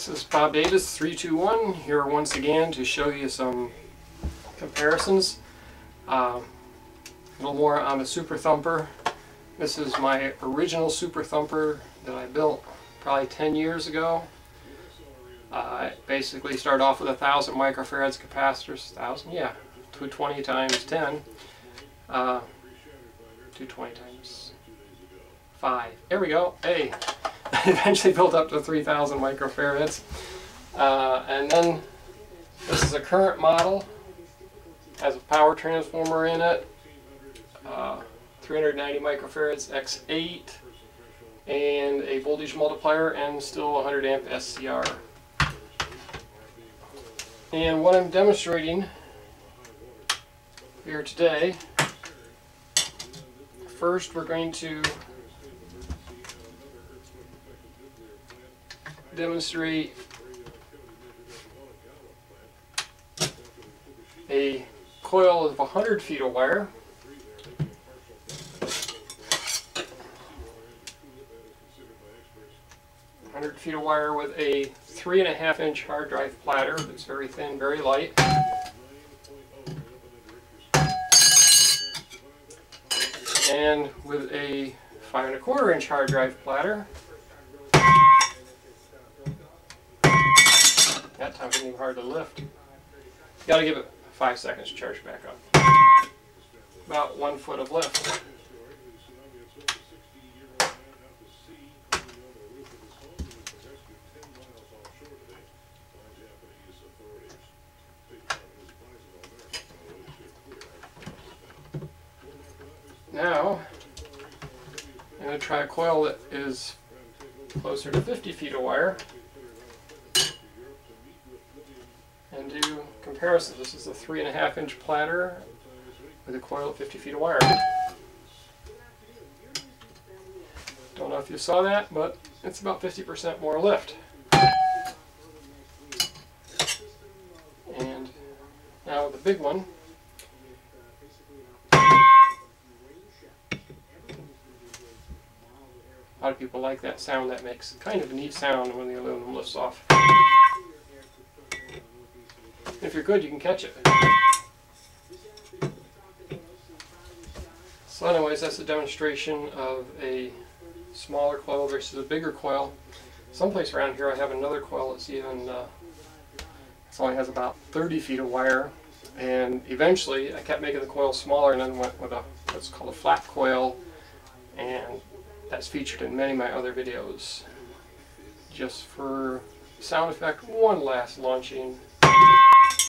This is Bob Davis 321 here once again to show you some comparisons. Uh, a little more on the Super Thumper. This is my original Super Thumper that I built probably 10 years ago. Uh, I basically started off with a thousand microfarads capacitors, thousand, yeah, 220 times 10, uh, 220 times 5. There we go. Hey, eventually built up to 3,000 microfarads. Uh, and then this is a current model, has a power transformer in it, uh, 390 microfarads X8, and a voltage multiplier, and still 100 amp SCR. And what I'm demonstrating here today, first we're going to demonstrate a coil of 100 feet of wire Hundred feet of wire with a three and a half inch hard drive platter that's very thin, very light. And with a five and a quarter inch hard drive platter That time it even hard to lift. You gotta give it five seconds to charge back up. About one foot of lift. Now, I'm going to try a coil that is closer to 50 feet of wire. And do comparison. This is a three and a half inch platter with a coil of 50 feet of wire. Don't know if you saw that, but it's about 50% more lift. And now the big one, a lot of people like that sound. That makes kind of a neat sound when the aluminum lifts off. If you're good, you can catch it. So anyways, that's a demonstration of a smaller coil versus a bigger coil. Someplace around here I have another coil that's even, uh, it only has about 30 feet of wire. And eventually I kept making the coil smaller and then went with a what's called a flat coil. And that's featured in many of my other videos. Just for sound effect, one last launching.